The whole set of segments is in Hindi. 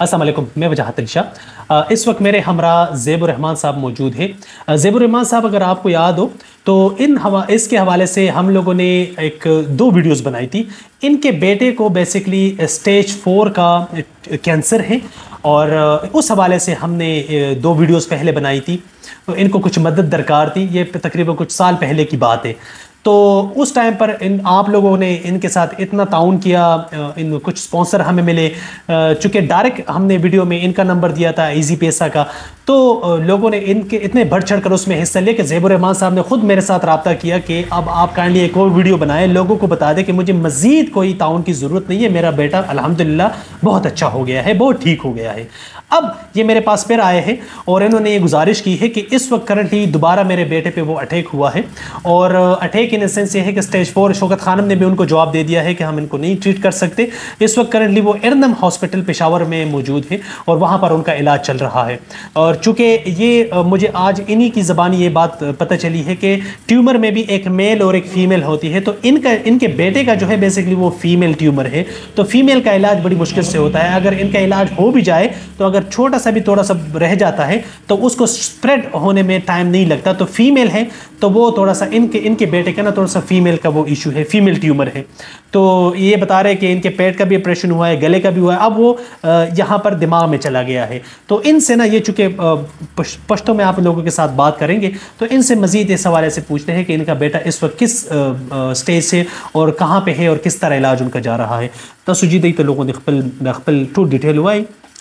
वालेकुम मैं वजाहत शाह। इस वक्त मेरे हमरा ज़ेबुररहमान साहब मौजूद हैं। ज़ेबुररहमान साहब, अगर आपको याद हो तो इन हवा, इसके हवाले से हम लोगों ने एक, दो वीडियोस बनाई थी। इनके बेटे को बेसिकली स्टेज फोर का कैंसर है और उस हवाले से हमने दो वीडियोस पहले बनाई थी। तो इनको कुछ मदद दरकार थी। ये तकरीबन कुछ साल पहले की बात है। तो उस टाइम पर इन, आप लोगों ने इनके साथ इतना ताउन किया इन कुछ स्पॉन्सर हमें मिले। चूँकि डायरेक्ट हमने वीडियो में इनका नंबर दिया था इजी पैसा का। तो लोगों ने इनके इतने बढ़ चढ़ कर उसमें हिस्सा लिया कि जैबुर रहमान साहब ने खुद मेरे साथ रबता किया कि अब आप काइंडली एक और वीडियो बनाएँ। लोगों को बता दें कि मुझे मज़ीद कोई ताउन की ज़रूरत नहीं है। मेरा बेटा अलहमदिल्ला बहुत अच्छा हो गया है, बहुत ठीक हो गया है। अब ये मेरे पास फिर आए हैं और इन्होंने ये गुजारिश की है कि इस वक्त करंटली दोबारा मेरे बेटे पर वो अटैक हुआ है। और अटैक इन सेंस ये है कि स्टेज फोर शौकत खानम ने भी उनको जवाब दे दिया है कि हम इनको नहीं ट्रीट कर सकते। इस वक्त करंटली वो इरनम हॉस्पिटल पेशावर में मौजूद है और वहाँ पर उनका इलाज चल रहा है। और चूँकि ये मुझे आज इन्हीं की ज़बानी ये बात पता चली है कि ट्यूमर में भी एक मेल और एक फ़ीमेल होती है तो इनका, इनके बेटे का जो है बेसिकली वो फीमेल ट्यूमर है। तो फीमेल का इलाज बड़ी मुश्किल से होता है। अगर इनका इलाज हो भी जाए तो अगर छोटा सा भी थोड़ा सा रह जाता है तो उसको स्प्रेड होने में टाइम नहीं लगता। तो फीमेल है तो वो थोड़ा सा इनके इनके बेटे का ना थोड़ा सा फीमेल का वो इशू है फीमेल ट्यूमर है। तो ये बता रहे हैं कि इनके पेट का भी ऑपरेशन हुआ है, गले का भी हुआ है। अब वो यहाँ पर दिमाग में चला गया है। तो इनसे ना ये चूँकि पश्तों में आप लोगों के साथ बात करेंगे तो इनसे मज़ीद इस हवाले से पूछते हैं कि इनका बेटा इस वक्त किस स्टेज से और कहाँ पर है और किस तरह इलाज उनका जा रहा है। तो सुजीद तो लोगों ने खपल खपल टू डिटेल हुआ है।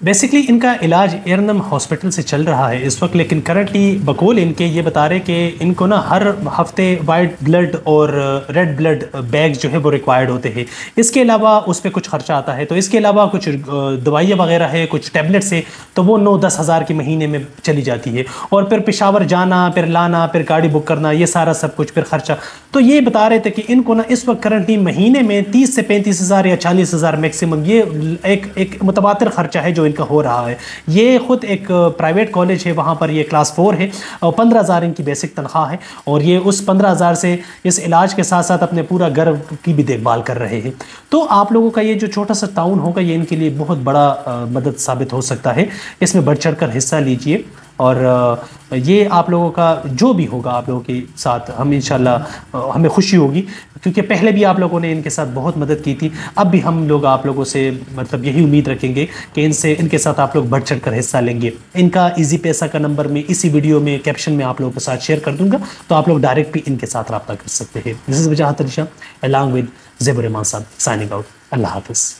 बेसिकली इनका इलाज एरनम हॉस्पिटल से चल रहा है इस वक्त, लेकिन करंटली बकौल इनके ये बता रहे कि इनको ना हर हफ़्ते वाइट ब्लड और रेड ब्लड बैग जो है वो रिक्वायर्ड होते हैं। इसके अलावा उस पर कुछ खर्चा आता है तो इसके अलावा कुछ दवाइयाँ वगैरह है, कुछ टैबलेट्स है तो वो नौ दस हज़ार के महीने में चली जाती है। और फिर पेशावर जाना, फिर लाना, फिर गाड़ी बुक करना, ये सारा सब कुछ, फिर खर्चा। तो ये बता रहे थे कि इनको ना इस वक्त करंटली महीने में तीस से पैंतीस हज़ार या चालीस हज़ार ये एक एक मुतबातर खर्चा है जो इनका हो रहा है। ये ख़ुद एक प्राइवेट कॉलेज है, वहाँ पर ये क्लास फोर है, और पंद्रह हज़ार इनकी बेसिक तनख्वाह है, और ये उस पंद्रह हज़ार से इस इलाज के साथ साथ अपने पूरा घर की भी देखभाल कर रहे हैं। तो आप लोगों का ये जो छोटा सा टाउन होगा, ये इनके लिए बहुत बड़ा मदद साबित हो सकता है। इसमें बढ़ चढ़ हिस्सा लीजिए। और ये आप लोगों का जो भी होगा आप लोगों के साथ, हम इन हमें खुशी होगी। क्योंकि पहले भी आप लोगों ने इनके साथ बहुत मदद की थी। अब भी हम लोग आप लोगों से मतलब यही उम्मीद रखेंगे कि इनसे, इनके साथ आप लोग बढ़ चढ़ कर हिस्सा लेंगे। इनका इजी पैसा का नंबर मैं इसी वीडियो में कैप्शन में आप लोगों के साथ शेयर कर दूँगा। तो आप लोग डायरेक्ट भी इनके साथ रब्ता कर सकते हैं। दिस इज़ वजह तरीशा अलॉन्ग विद जेबर साहब साइनिंग आउट अल्लाह हाफिज़।